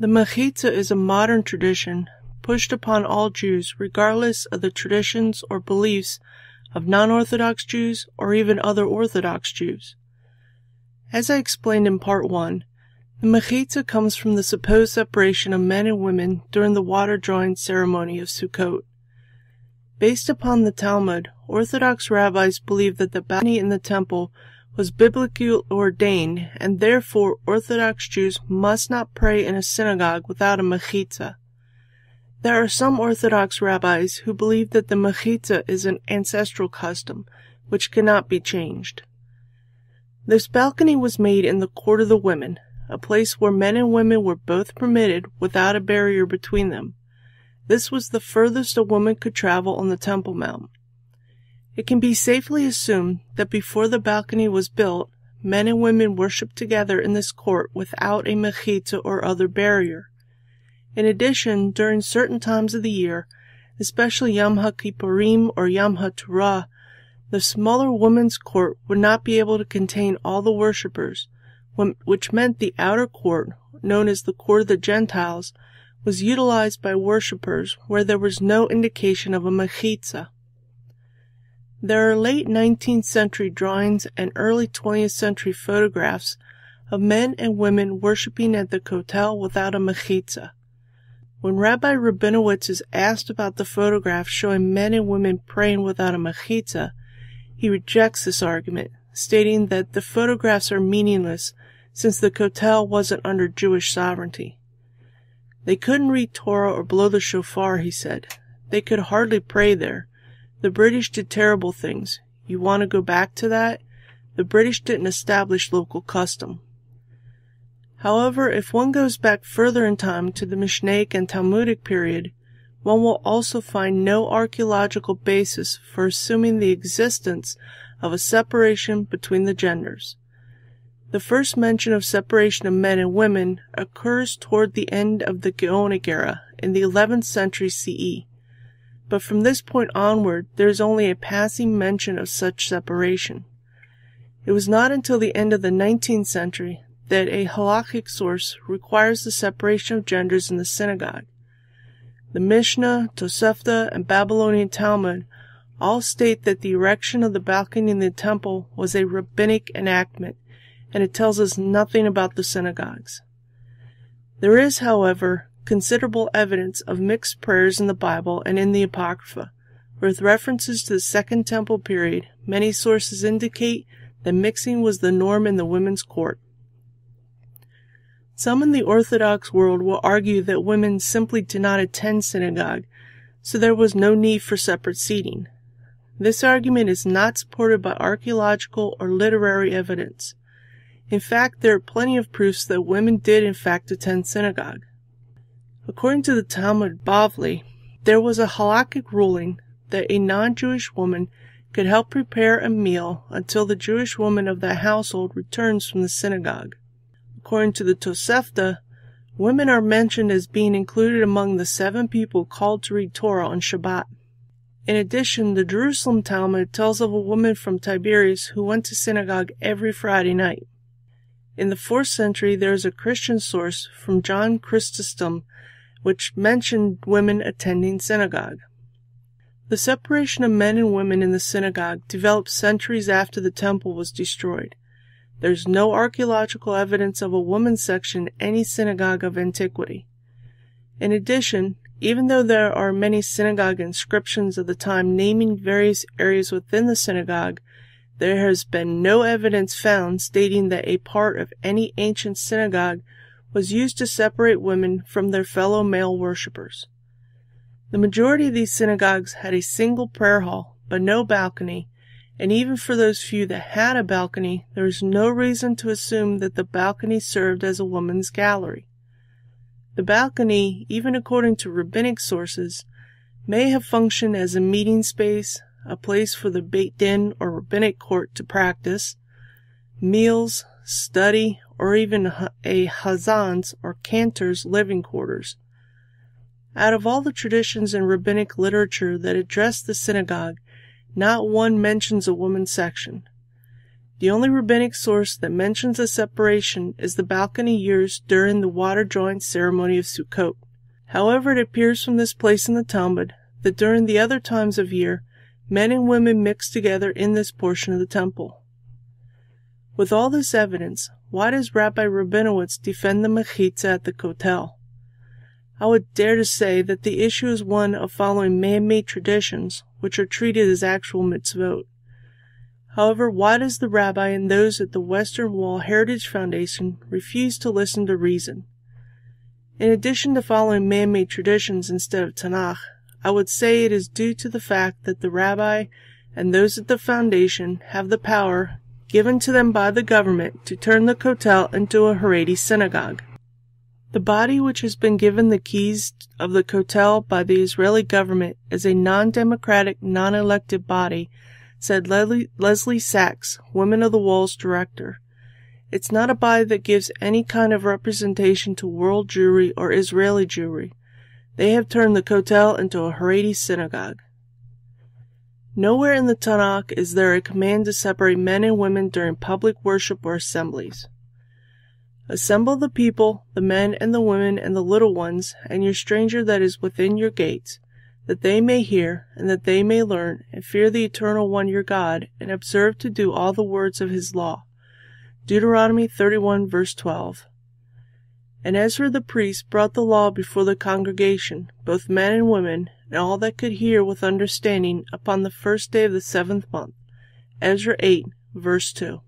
The Mechitza is a modern tradition pushed upon all Jews regardless of the traditions or beliefs of non-Orthodox Jews or even other Orthodox Jews. As I explained in part 1, the Mechitza comes from the supposed separation of men and women during the water drawing ceremony of Sukkot. Based upon the Talmud, Orthodox rabbis believe that the balcony in the temple was biblically ordained, and therefore Orthodox Jews must not pray in a synagogue without a mechitza. There are some Orthodox rabbis who believe that the mechitza is an ancestral custom, which cannot be changed. This balcony was made in the court of the women, a place where men and women were both permitted without a barrier between them. This was the furthest a woman could travel on the Temple Mount. It can be safely assumed that before the balcony was built, men and women worshipped together in this court without a mechitza or other barrier. In addition, during certain times of the year, especially Yom HaKippurim or Yom HaTorah, the smaller women's court would not be able to contain all the worshippers, which meant the outer court, known as the court of the Gentiles, was utilized by worshippers where there was no indication of a mechitza. There are late 19th century drawings and early 20th century photographs of men and women worshiping at the kotel without a mechitza. When Rabbi Rabinowitz is asked about the photograph showing men and women praying without a mechitza, he rejects this argument, stating that the photographs are meaningless since the kotel wasn't under Jewish sovereignty. They couldn't read Torah or blow the shofar, he said. They could hardly pray there. The British did terrible things. You want to go back to that? The British didn't establish local custom. However, if one goes back further in time to the Mishnaic and Talmudic period, one will also find no archaeological basis for assuming the existence of a separation between the genders. The first mention of separation of men and women occurs toward the end of the Gaonic era in the 11th century CE but from this point onward there is only a passing mention of such separation. It was not until the end of the 19th century that a halakhic source requires the separation of genders in the synagogue. The Mishnah, Tosefta, and Babylonian Talmud all state that the erection of the balcony in the temple was a rabbinic enactment, and it tells us nothing about the synagogues. There is, however, considerable evidence of mixed prayers in the Bible and in the Apocrypha. With references to the Second Temple period, many sources indicate that mixing was the norm in the women's court. Some in the Orthodox world will argue that women simply did not attend synagogue, so there was no need for separate seating. This argument is not supported by archaeological or literary evidence. In fact, there are plenty of proofs that women did in fact attend synagogue. According to the Talmud Bavli, there was a halakhic ruling that a non-Jewish woman could help prepare a meal until the Jewish woman of that household returns from the synagogue. According to the Tosefta, women are mentioned as being included among the seven people called to read Torah on Shabbat. In addition, the Jerusalem Talmud tells of a woman from Tiberias who went to synagogue every Friday night. In the 4th century, there is a Christian source from John Chrysostom which mentioned women attending synagogue. The separation of men and women in the synagogue developed centuries after the temple was destroyed. There's no archaeological evidence of a woman's section in any synagogue of antiquity. In addition, even though there are many synagogue inscriptions of the time naming various areas within the synagogue, there has been no evidence found stating that a part of any ancient synagogue was used to separate women from their fellow male worshippers. The majority of these synagogues had a single prayer hall, but no balcony, and even for those few that had a balcony, there is no reason to assume that the balcony served as a woman's gallery. The balcony, even according to rabbinic sources, may have functioned as a meeting space, a place for the Beit Din or rabbinic court to practice, meals, study, or even a Hazan's or cantor's living quarters. Out of all the traditions in rabbinic literature that address the synagogue, not one mentions a woman's section. The only rabbinic source that mentions a separation is the balcony years during the water drawing ceremony of Sukkot. However, it appears from this place in the Talmud that during the other times of year, men and women mix together in this portion of the temple. With all this evidence, why does Rabbi Rabinowitz defend the mechitza at the kotel? I would dare to say that the issue is one of following man-made traditions, which are treated as actual mitzvot. However, why does the rabbi and those at the Western Wall Heritage Foundation refuse to listen to reason? In addition to following man-made traditions instead of Tanakh, I would say it is due to the fact that the rabbi and those at the foundation have the power given to them by the government to turn the kotel into a Haredi synagogue. The body which has been given the keys of the Kotel by the Israeli government is a non-democratic, non-elected body, said Lesley, Sachs, Women of the Wall's director. It's not a body that gives any kind of representation to world Jewry or Israeli Jewry. They have turned the Kotel into a Haredi synagogue. Nowhere in the Tanakh is there a command to separate men and women during public worship or assemblies. Assemble the people, the men and the women and the little ones, and your stranger that is within your gates, that they may hear, and that they may learn, and fear the eternal one your God, and observe to do all the words of his law. Deuteronomy 31 verse 12. And Ezra the priest brought the law before the congregation, both men and women, and all that could hear with understanding, upon the first day of the seventh month. Ezra 8 verse 2.